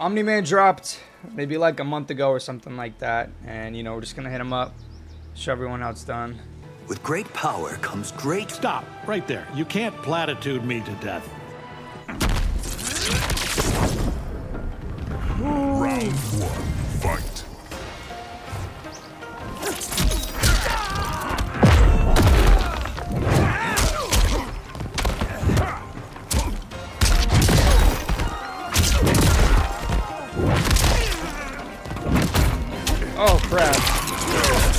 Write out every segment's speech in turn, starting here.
Omni Man dropped maybe like a month ago or something like that, and you know we're just gonna hit him up, show everyone how it's done. With great power comes great. Stop right there. You can't platitude me to death. Round one, Oh crap!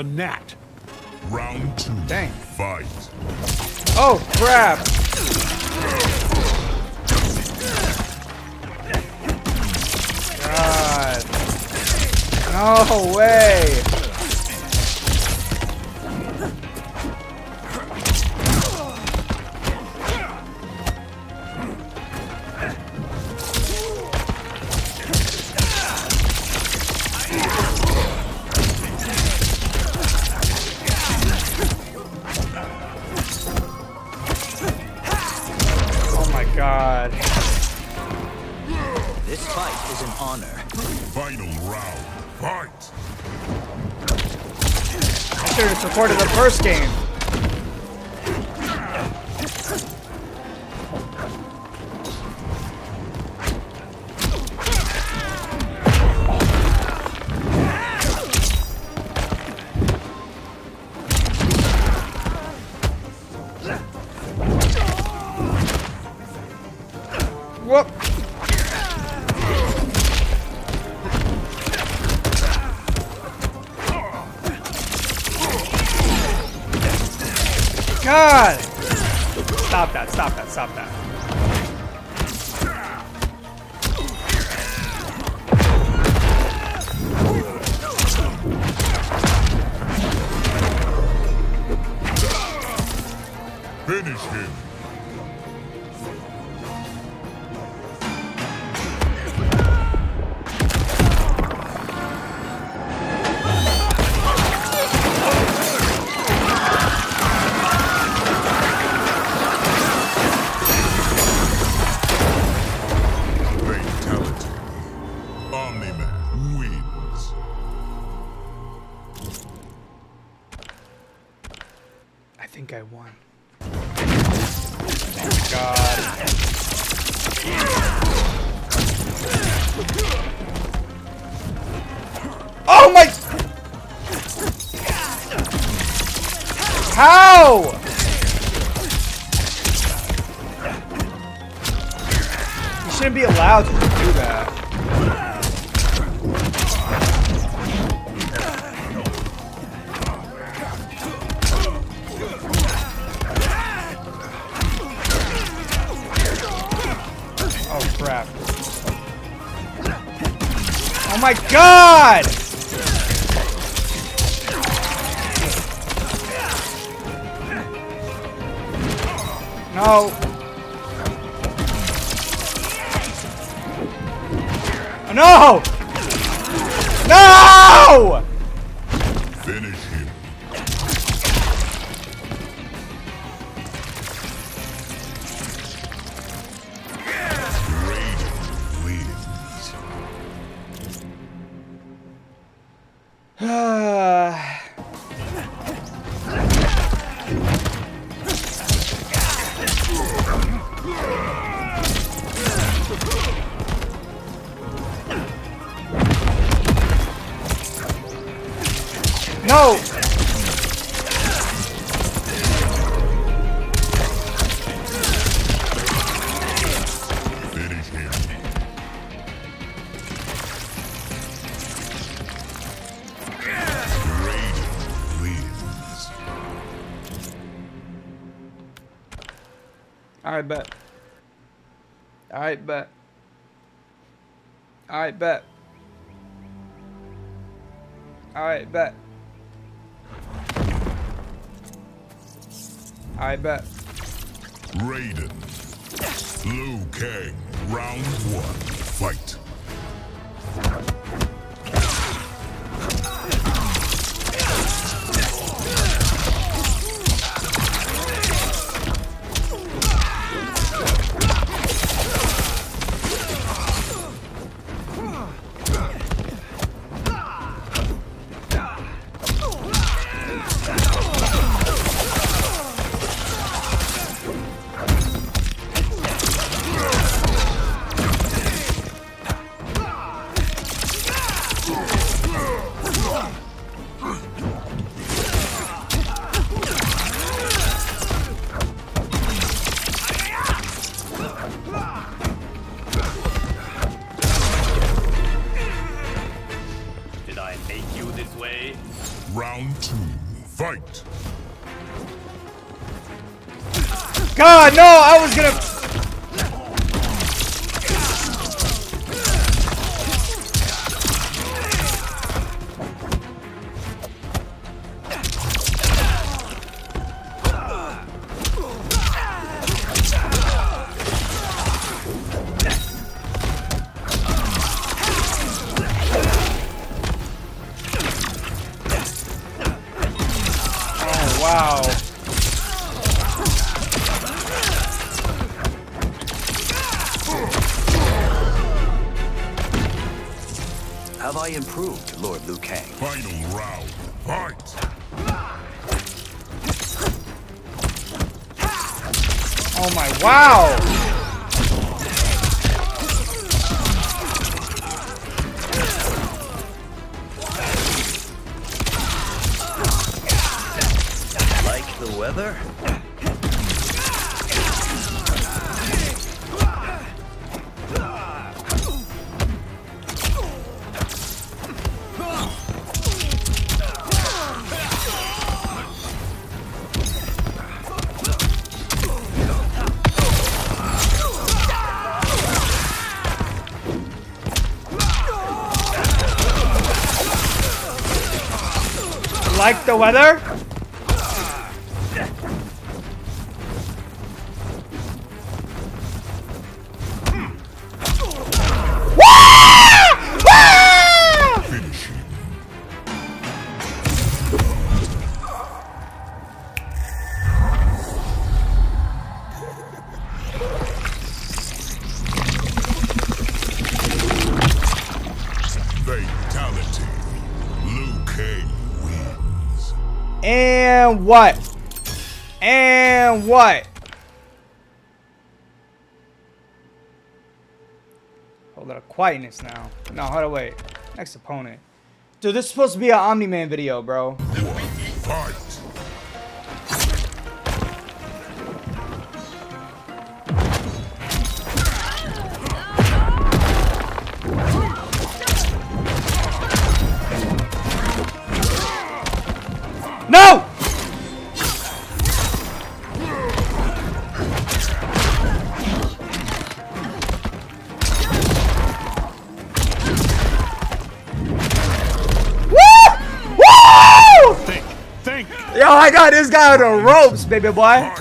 A gnat. Round two, Dang. fight. Oh crap! God! No way! Supported the first game. Whoop! God! Stop that, stop that, stop that. Finish him. Think I won. Thank God. Oh my! How? You shouldn't be allowed to do that. Oh crap. Oh my god! No. No! All right, bet. All right, bet. All right, bet. All right, bet. Right, bet. Raiden. Liu Kang. Round one. Fight. God, no! I was gonna. Oh wow. Improved, Lord Liu Kang? Final round. Fight. Oh my wow. Like the weather? The weather? Fatality. Liu Kang. And what? And what? Oh, hold up, quietness now. No, hold on, wait. Next opponent. Dude, this is supposed to be an Omni-Man video, bro. Fight. Yo, I got this guy on the ropes, baby boy. Yeah,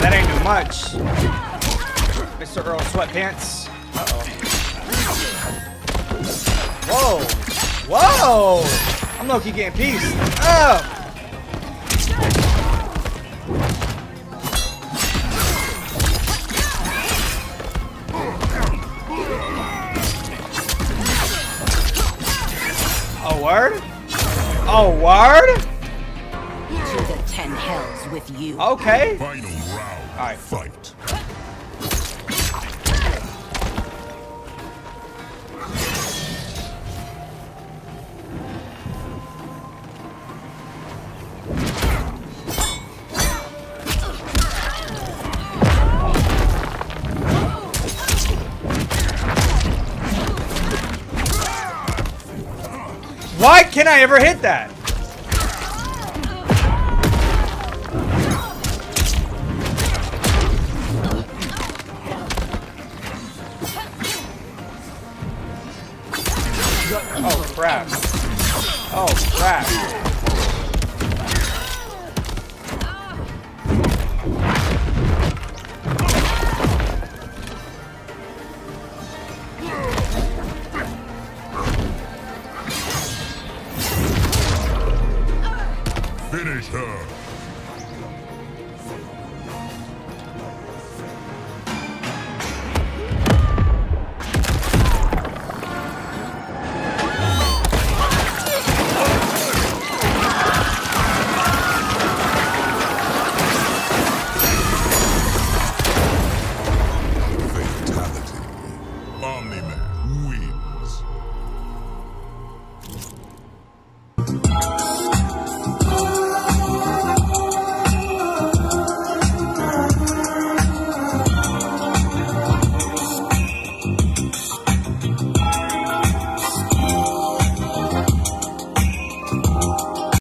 that ain't much. Mr. Earl Sweatpants. Uh-oh. Whoa. Whoa! I'm low-key getting peace. Oh! Word? Oh, word? to the ten hells with you. Okay. Final round. Alright. Fight. Can't I ever hit that? Oh crap. Oh crap.